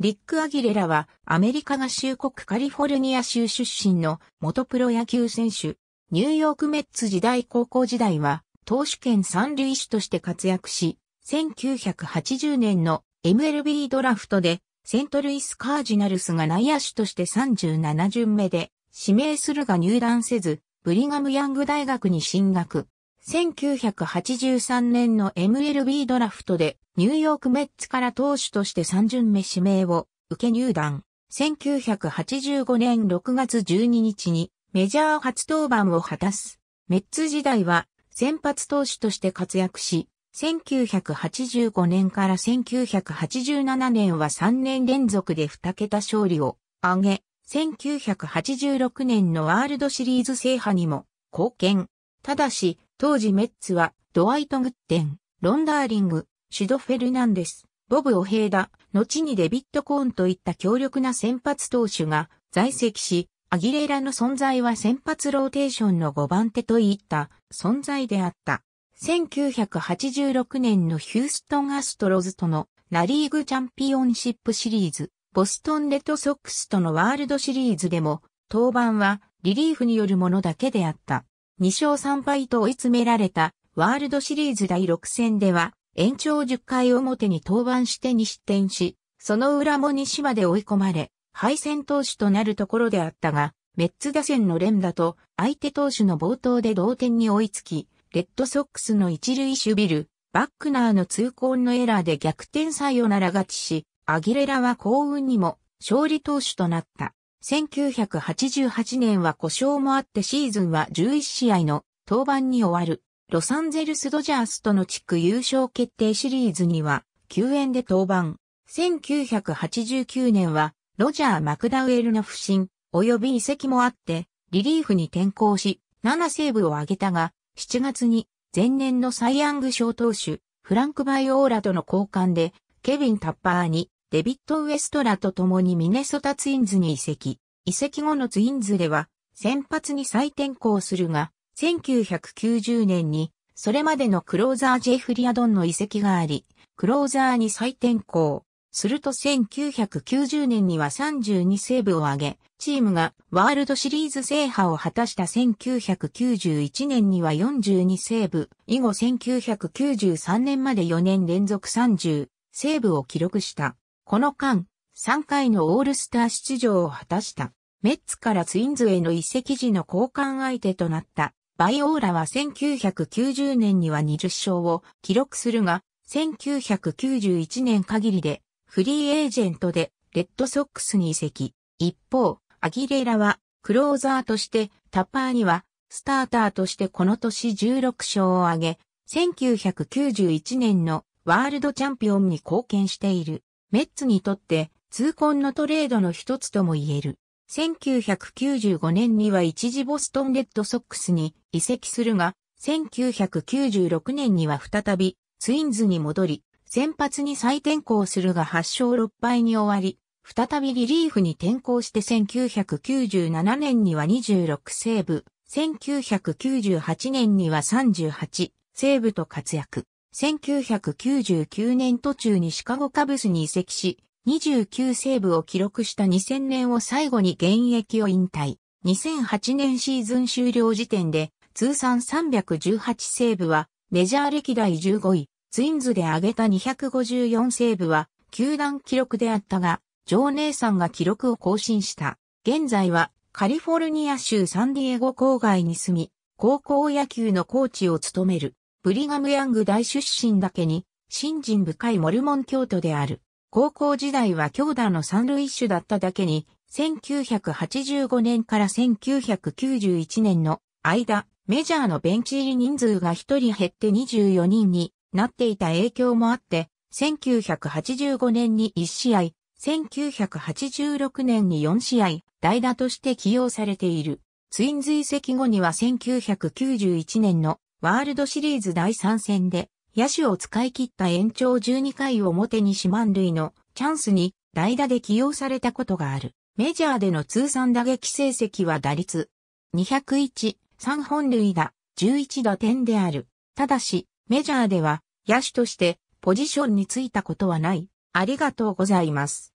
リック・アギレラはアメリカ合衆国カリフォルニア州出身の元プロ野球選手。ニューヨークメッツ時代高校時代は投手兼三塁手として活躍し、1980年の MLB ドラフトでセントルイスカージナルスが内野手として37巡目で指名するが入団せず、ブリガムヤング大学に進学。1983年の MLB ドラフトでニューヨークメッツから投手として3巡目指名を受け入団。1985年6月12日にメジャー初登板を果たす。メッツ時代は先発投手として活躍し、1985年から1987年は3年連続で2桁勝利を挙げ、1986年のワールドシリーズ制覇にも貢献。ただし、当時メッツは、ドワイト・グッデン、ロン・ダーリング、シド・フェルナンデス、ボブ・オヘイダ、後にデビッド・コーンといった強力な先発投手が在籍し、アギレーラの存在は先発ローテーションの5番手といった存在であった。1986年のヒューストン・アストロズとのナリーグチャンピオンシップシリーズ、ボストン・レッドソックスとのワールドシリーズでも、登板はリリーフによるものだけであった。2勝3敗と追い詰められたワールドシリーズ第6戦では延長10回表に登板して2失点し、その裏も西まで追い込まれ、敗戦投手となるところであったが、メッツ打線の連打と相手投手の冒頭で同点に追いつき、レッドソックスの一塁守備ル、バックナーの痛恨のエラーで逆転サヨナラ勝ちし、アギレラは幸運にも勝利投手となった。1988年は故障もあってシーズンは11試合の登板に終わる。ロサンゼルスドジャースとの地区優勝決定シリーズには救援で登板。1989年はロジャー・マクダウエルの不振及び移籍もあってリリーフに転向し7セーブを挙げたが7月に前年のサイヤング賞投手フランク・バイオーラとの交換でケビン・タッパーにデビット・ウエストラと共にミネソタツインズに移籍。移籍後のツインズでは、先発に再転向するが、1990年に、それまでのクローザージェフリアドンの移籍があり、クローザーに再転向。すると1990年には32セーブを挙げ、チームがワールドシリーズ制覇を果たした1991年には42セーブ、以後1993年まで4年連続30セーブを記録した。この間、3回のオールスター出場を果たした。メッツからツインズへの移籍時の交換相手となったバイオーラは1990年には20勝を記録するが、1991年限りでフリーエージェントでレッドソックスに移籍。一方、アギレラはクローザーとしてタッパーにはスターターとしてこの年16勝を挙げ、1991年のワールドチャンピオンに貢献している。メッツにとって痛恨のトレードの一つとも言える。1995年には一時ボストンレッドソックスに移籍するが、1996年には再びツインズに戻り、先発に再転向するが8勝6敗に終わり、再びリリーフに転向して1997年には26セーブ、1998年には38セーブと活躍。1999年途中にシカゴカブスに移籍し、29セーブを記録した2000年を最後に現役を引退。2008年シーズン終了時点で通算318セーブはメジャー歴代15位、ツインズで挙げた254セーブは球団記録であったが、ジョーネイさんが記録を更新した。現在はカリフォルニア州サンディエゴ郊外に住み、高校野球のコーチを務める。ブリガムヤング大出身だけに、信心深いモルモン教徒である。高校時代は強打の三塁手だっただけに、1985年から1991年の間、メジャーのベンチ入り人数が1人減って24人になっていた影響もあって、1985年に1試合、1986年に4試合、代打として起用されている。ツインズ移籍後には1991年のワールドシリーズ第3戦で、野手を使い切った延長12回表に四満塁のチャンスに代打で起用されたことがある。メジャーでの通算打撃成績は打率201、3本塁打、11打点である。ただし、メジャーでは野手としてポジションについたことはない。ありがとうございます。